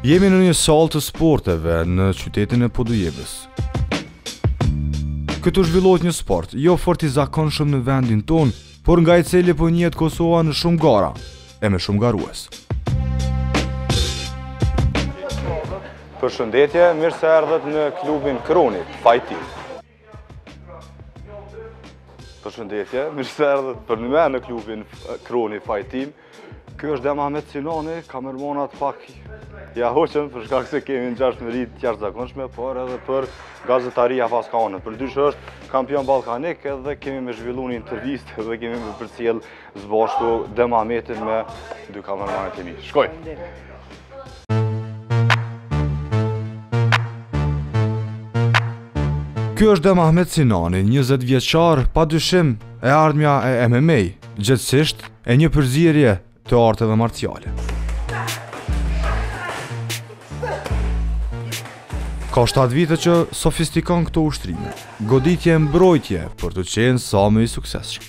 Jemi në një sallë të sporteve në qytetin e Podujevës. Këtu zhvillohet një sport, jo fort i zakonshëm në vendin tonë, por nga i cili po njihet Kosova në shumë gara e me shumë garues. Përshëndetje, mirë se erdhët në klubin Kroni Fight Team. Përshëndetje, mirë se erdhët për një me në klubin Kroni Fight Team. Ky është Demahmet Sinoni, kamermonat pak ja huqën për shkak se kemi ngjashmëri të jashtëzakonshme, por edhe për gazetaria paska konë. Përndryshe është kampion ballkanik edhe kemi me zhvillu një intervistë edhe kemi me përcjel S'bashku Demahmetin me dy kamermanët e mi. Shkoj! Ky është Demahmet Sinani, 20 vjeçar, pa dyshim e ardhmja e MMA, gjegjësisht e një përzierje të arteve marciale. Ka 7 vite që sofistikon këto ushtrime, goditje e mbrojtje për të qenë sa më i suksesshëm.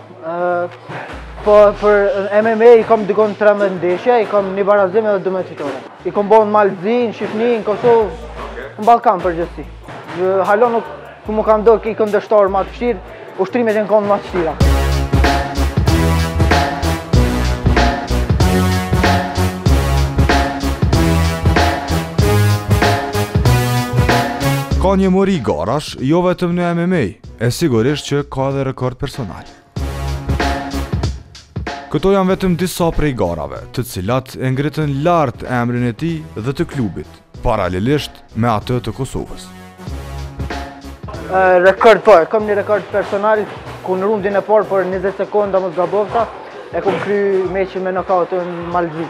Po, për MMA i kom dikun 13 ndeshje, i kom një barazim edhe 12 fitore. I kom bo në Mal të Zi, në Shqipni, në Kosovë, në Ballkan përgjithësi. Hala nuk më ka dal një kundërshtar ma të vshtirë, ushtrimet jon konë ma të vshtira. Ka një mori garash, jo vetëm në MMA, E sigurisht që ka dhe rekord personal. Këto janë vetëm disa prej garave, të cilat e ngritën lart emrin e tij dhe të klubit, paralelisht me atë të Kosovës. Rekord po, kam një rekord personal ku në rundin e parë për 20 sekonda mos gabofsha, e kom kry meqin me knockout në Mal të Zi.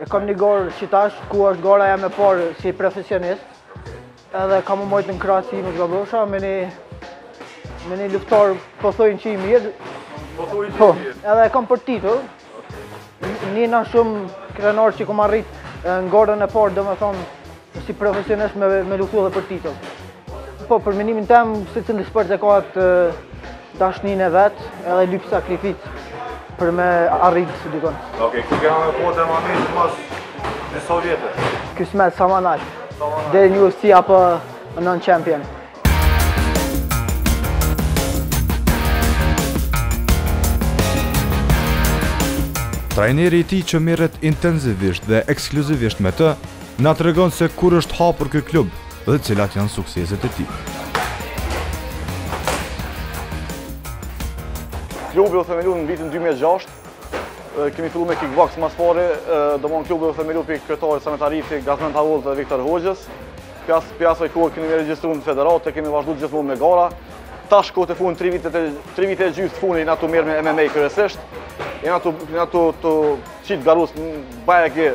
E kom një gorë qitash, ku është gora jem e parë si profesionist. Edhe ka me u majtë në Kroaci mos gabofsha, me një... Me një luftar po thojnë që i mirë. Po thojnë që i po, mirë. Edhe e kam për titull. Nihna shumë krenar që kom arrit në garën e parë, do me thonë, si profesionist me, me luftu dhe për titull. Po, për menimin tem, secili sport e ka atë Dashninë e vet edhe lyp sakrificë për me arrit dikun. Okej, okay, kemi me kohë dhe ma mirë të mos në Sovjetë. Kismet, sa ma nalt. Dhe në UFC apo në One Champion. Trajneri i tij që merret intenzivisht dhe ekskluzivisht me të, na tregon se kur është hapur ky klub dhe cilat janë sukseset e tij. Klubi u themelu në vitin 2006, kemi fillu me kickbox ma s'pari, domethon klubi u themelu prej kryetarit Samet Arifi, Gazmen Tavol dhe Viktor Hoxhës. Prej asaj kohe jemi regjistru në federatë dhe kemi vazhdu gjithmon me gara. Tash kohët e fundit 3 vite e 3 vite e gjysë të fundit jena tu u marrë me MMA kryesisht. Jena tu, jena tu, tu qit garus bajë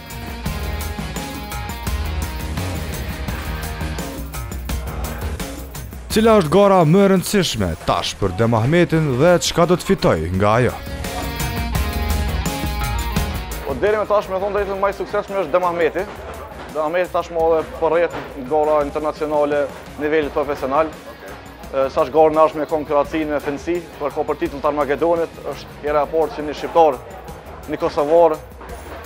Cila është gara më e rëndësishme tash për Demahmetin dhe çka do të fitojë nga ajo? Po deri më tash me thonë t'drejtën ma i suksesshmi është Demahmeti. Demahmeti tash ma veç ka mrri në gara internacionale nivelit profesional. Siç është gara n'radhë ka me konë n'Kroaci në FNC, pra po për titull të Armagedonit, është hera e parë që një shqiptar, një kosovarë,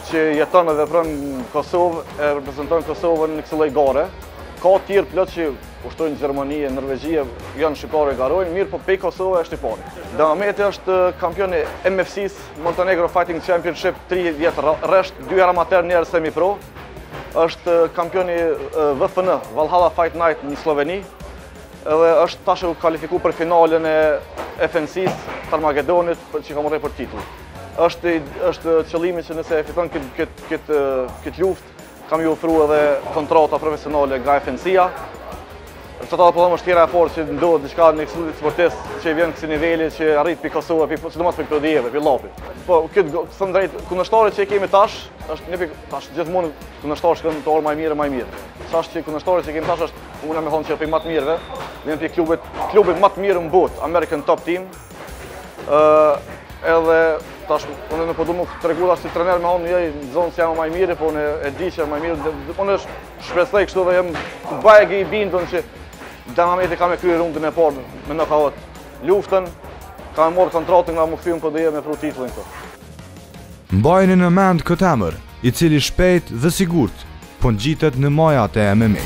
që jeton dhe vepron në Kosovë, e reprezenton Kosovën në kësi lloj gare. Ka tjerë plot që ushtrojnë Gjermani e Norvegji, janë shqiptarë e garojnë, mirëpo pej Kosove është i pari. Demahmeti është kampion i MFC-së Montenegro Fighting Championship 3 vjet rresht, dy herë amater njëherë semi pro. është kampion i VFN, Valhalla Fight Night në Sloveni, edhe është tash u kalifiku për finalën e FNC-së t'Armagedonit, që ka me u rreh për titull. Është është qëllimi që nëse e fiton këtë këtë këtë këtë luftë, ka me iu ofru edhe kontrata profesionale nga FNC-a. Që prapë domethonë është hera e parë që ndodh diçka, një kësi sportist që vjen kësi nivelli që arrin për Kosovë, për sidomos për këta djem, prej klubit. Po, këtë sen drejt, kundërshtari që e kemi tash, është një për tash gjithmonë kundërshtari ka qenë tu ardh ma i mirë e ma i mirë. Sa është që kundërshtari që e kemi tash është, muj me thonë që është prej ma të mirëve, vjen prej klubit, klubit ma të mirë në botë, American Top Team, Edhe tash unë nuk po du me tregu tash si trener me thonë jo me thonë se jam më i miri, po unë e di që jam më i miri, unë shpresoj kështu dhe jam bajagi i bindun që Demahmeti ka me kry n' rundën e parë me knockout. Luftën ka me marr kontratën nga më kthyen po do me pru titullin këtu. Mbajeni në mend këtë emër, i cili shpejt dhe sigurt po ngjitet në majat e MMA.